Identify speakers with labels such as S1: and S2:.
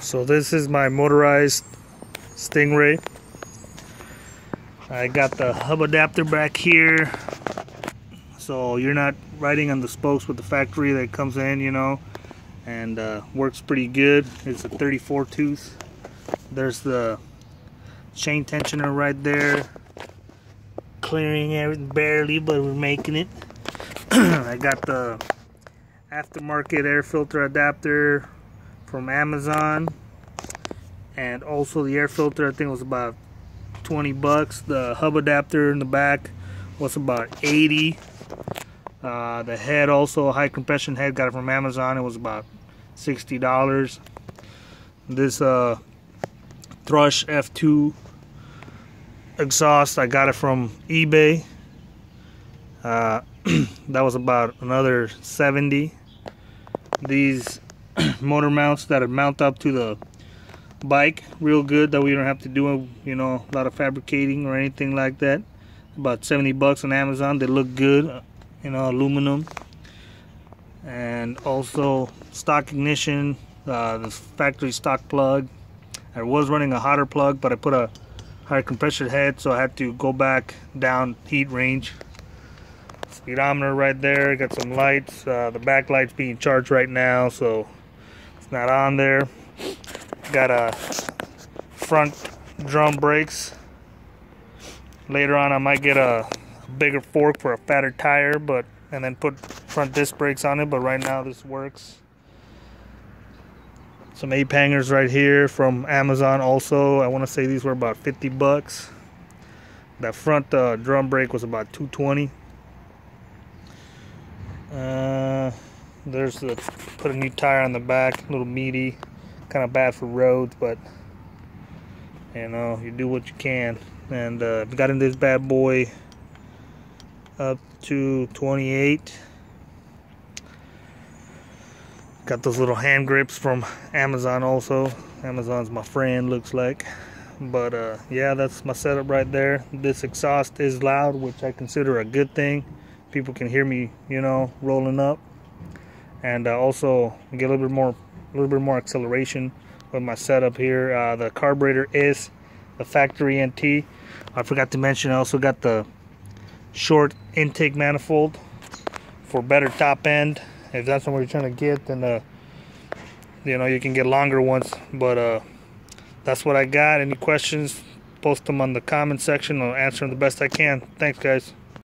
S1: So this is my motorized Stingray. I got the hub adapter back here. So you're not riding on the spokes with the factory that comes in, you know, and uh, works pretty good. It's a 34 tooth. There's the chain tensioner right there. Clearing everything barely, but we're making it. I got the aftermarket air filter adapter from Amazon. And also the air filter I think was about 20 bucks. The hub adapter in the back was about 80 uh, the head also high compression head got it from Amazon. It was about $60 this uh, Thrush F2 exhaust I got it from eBay. Uh, that was about another 70 these motor mounts that mount up to the bike real good that we don't have to do you know a lot of fabricating or anything like that. About 70 bucks on Amazon. They look good you know aluminum. And also stock ignition uh, the factory stock plug. I was running a hotter plug but I put a higher compression head so I had to go back down heat range. Speedometer right there. Got some lights uh, the back lights being charged right now so it's not on there. Got a front drum brakes. Later on I might get a, bigger fork for a fatter tire but and then put front disc brakes on it but right now this works. Some ape hangers right here from Amazon also. I want to say these were about 50 bucks. That front uh, drum brake was about 220 uh, there's the put a new tire on the back, a little meaty, kind of bad for roads, but you know you do what you can. And uh, got in this bad boy up to 28. Got those little hand grips from Amazon also. Amazon's my friend, looks like. But uh, yeah, that's my setup right there. This exhaust is loud, which I consider a good thing people can hear me, you know, rolling up, and uh, also get a little bit more, a little bit more acceleration with my setup here. Uh, the carburetor is the factory NT. I forgot to mention I also got the short intake manifold for better top end. If that's what you're trying to get, then uh, you know you can get longer ones. But uh, that's what I got. Any questions? Post them on the comment section. I'll answer them the best I can. Thanks, guys.